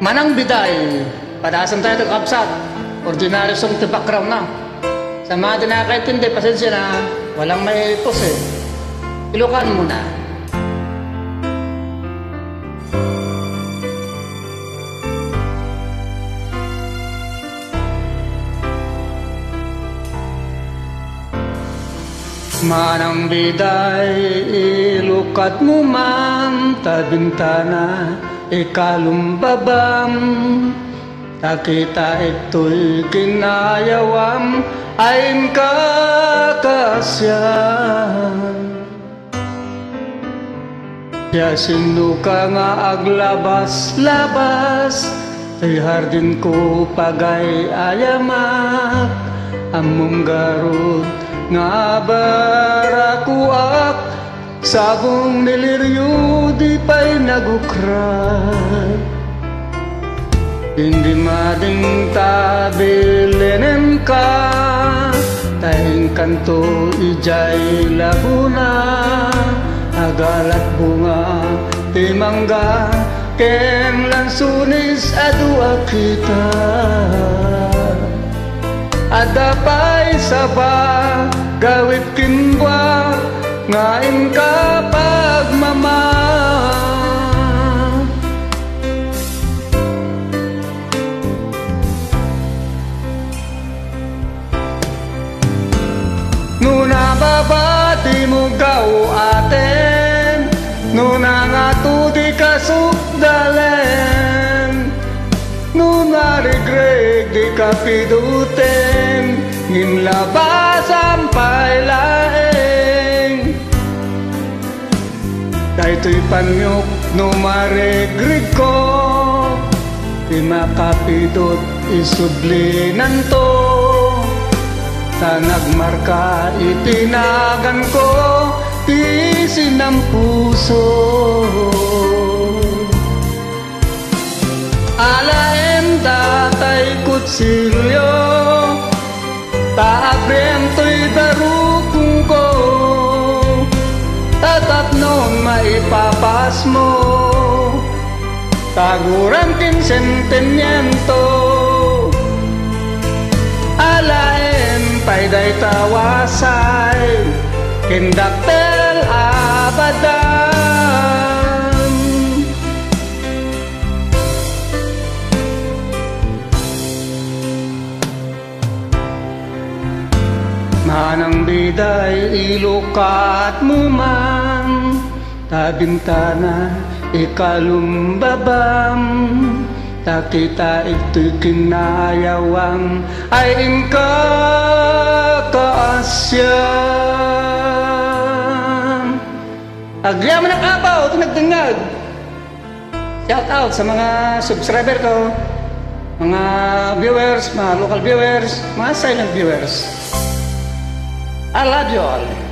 Manang biday, padasam tayo kapsat. Ordinaryo song to background na. Sa mga di nakakaintindi, pasensya na, walang may tos eh. Ilukan mo na. Manang biday, ilukat mo man, tabintana, ikalumbabam. Takita ito'y kinayawam, ayon kakasyan. Ya sino ka nga aglabas-labas, ay hardin ko pagay ayamak, among garot nga barakuak, sabong niliryo di pa'y nagukrat. Hindi mading tabilinin ka. Tahing kanto ijay laguna Agalat bunga timangga. Ken lansunis adua kita Adapay saba gawit kinwa Ngain ka pagmamahal. Nuna babati mo gao aten Nuna nga tu di kasukdalen Nuna regreg di kapiduten Ngin labas ang pailaeng Panyok no maregrig ko Di makapidot isudlinan to. Sa nagmarka itinagan ko Tisin ng puso. Alaem datay kutsilyo maipapas mo Taguran kin senteniento Alaem payday tawasay. Kindaktel abadan. Manang biday ilukat mo man Tabintana ikalumbabam Takita ito'y kinayawang Ay ingka kaasyan Agyaman ng apaw, ito nagdangag Shout out sa mga subscriber ko Mga viewers, mga local viewers Mga silent viewers. I love you all